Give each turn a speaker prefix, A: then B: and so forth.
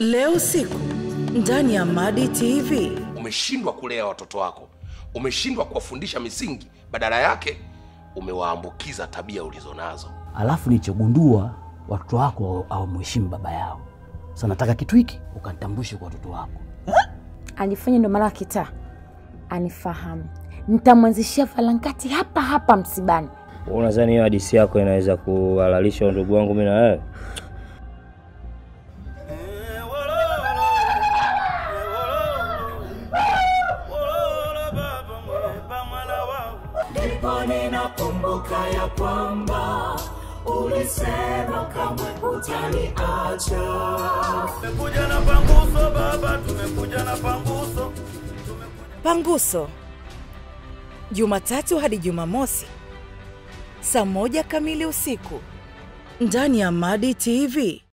A: Leo siku ndani ya Madi TV.
B: Umeshindwa kulea watoto wako, umeshindwa kuwafundisha misingi, badala yake umewaambukiza tabia ulizonazo.
C: Alafu nichogundua watoto wako hawamheshimu baba yao. Sasa nataka kitu hiki ukantambushe kwa watoto wako.
D: Alifanya ndo mara kitaa anifahamu, nitamwanzishia falankati hapa hapa msibani.
E: Unadhani hiyo hadisi yako inaweza kuhalalisha ndugu wangu mimi na wewe?
F: Ndipo ninakumbuka ya kwamba ulisema kamwe utaniacha.
G: Tumekuja na panguso baba, tumekuja na panguso. Tumekuja...
A: Panguso, Jumatatu hadi Jumamosi saa moja kamili usiku ndani ya Madi TV.